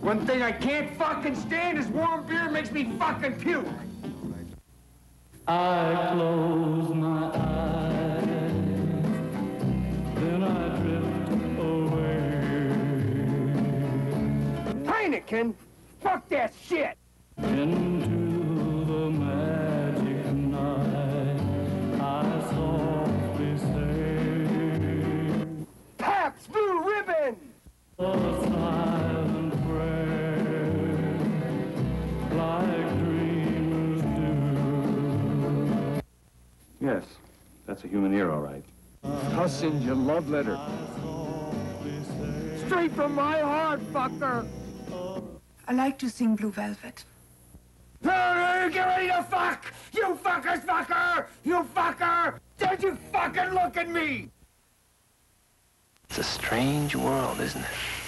One thing I can't fucking stand is warm beer makes me fucking puke. I close my eyes, then I drift away Heineken, fuck that shit. into the magic night. I softly say Pabst Blue Ribbon. Yes, that's a human ear, all right. I'll send you love letter. Straight from my heart, fucker. I like to sing Blue Velvet. Hey, Get ready to fuck! You fuckers, fucker! You fucker! Don't you fucking look at me! It's a strange world, isn't it?